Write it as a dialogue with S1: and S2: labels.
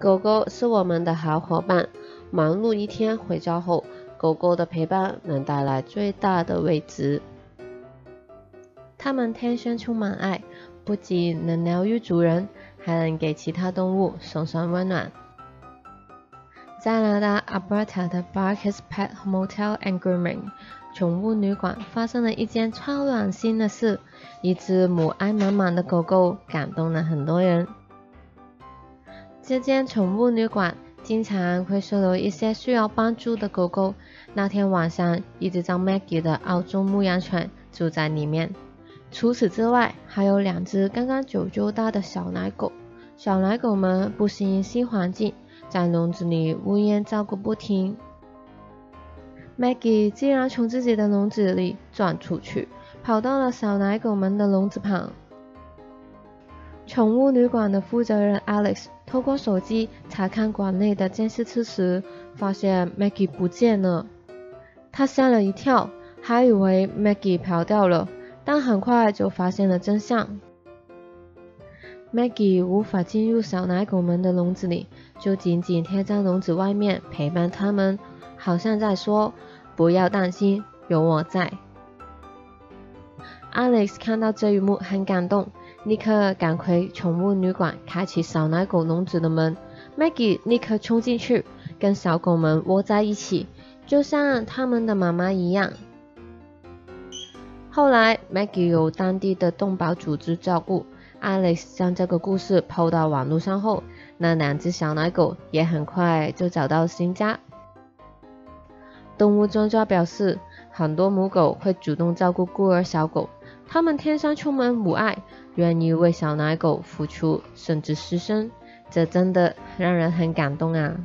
S1: 狗狗是我们的好伙伴，忙碌一天回家后，狗狗的陪伴能带来最大的慰藉。它们天生充满爱，不仅能疗愈主人，还能给其他动物送上温暖。加拿大 Alberta 的 Barkes Pet Motel and Grooming 宠物旅馆发生了一件超暖心的事，一只母爱满满的狗狗感动了很多人。这间宠物旅馆经常会收留一些需要帮助的狗狗。那天晚上，一只叫 Maggie 的澳洲牧羊犬住在里面。除此之外，还有两只刚刚九周大的小奶狗。小奶狗们不适应新环境。在笼子里呜咽叫个不停，Maggie 竟然从自己的笼子里钻出去，跑到了小奶狗们的笼子旁。宠物旅馆的负责人 Alex 透过手机查看馆内的监视器时，发现 Maggie 不见了。他吓了一跳，还以为 Maggie 跑掉了，但很快就发现了真相。Maggie 无法进入小奶狗们的笼子里，就紧紧贴在笼子外面陪伴它们，好像在说：“不要担心，有我在。” Alex 看到这一幕很感动，立刻赶回宠物旅馆，开启小奶狗笼子的门。Maggie 立刻冲进去，跟小狗们窝在一起，就像他们的妈妈一样。后来，Maggie 由当地的动保组织照顾。Alex 将这个故事抛到网络上后，那两只小奶狗也很快就找到新家。动物专家表示，很多母狗会主动照顾孤儿小狗，他们天生充满母爱，愿意为小奶狗付出，甚至牺牲，这真的让人很感动啊！